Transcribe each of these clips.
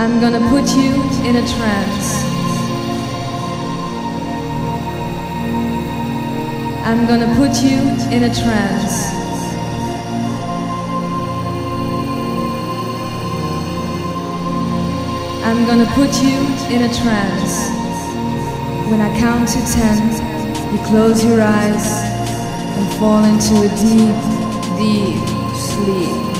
I'm gonna put you in a trance. I'm gonna put you in a trance. I'm gonna put you in a trance. When I count to ten, you close your eyes and fall into a deep, deep sleep.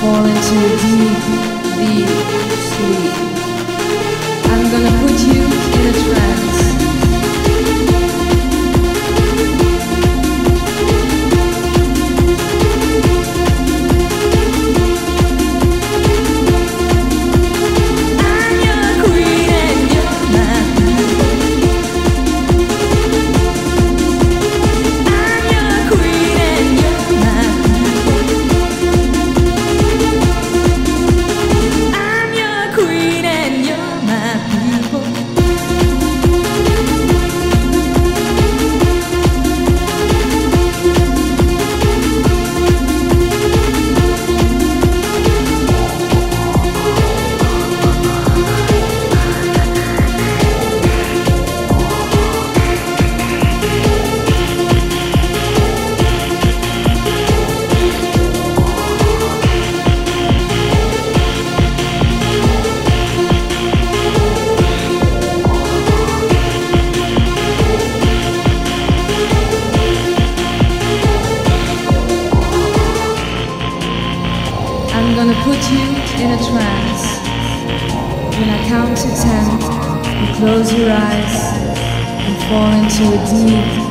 fall into deep, deep sleep. I'm gonna put you I'm gonna put you in a trance. When I count to ten, you close your eyes and fall into a deep,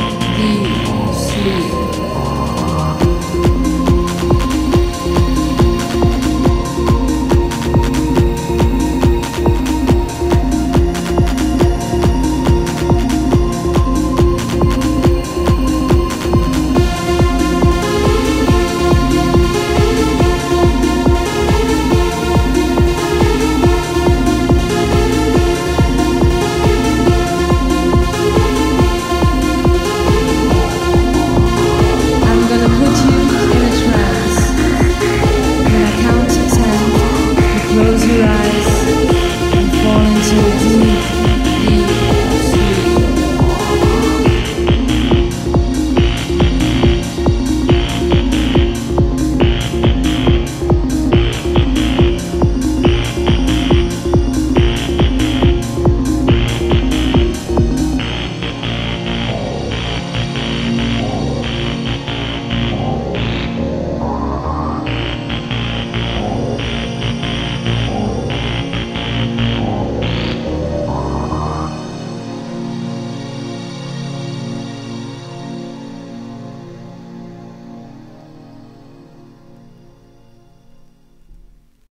you.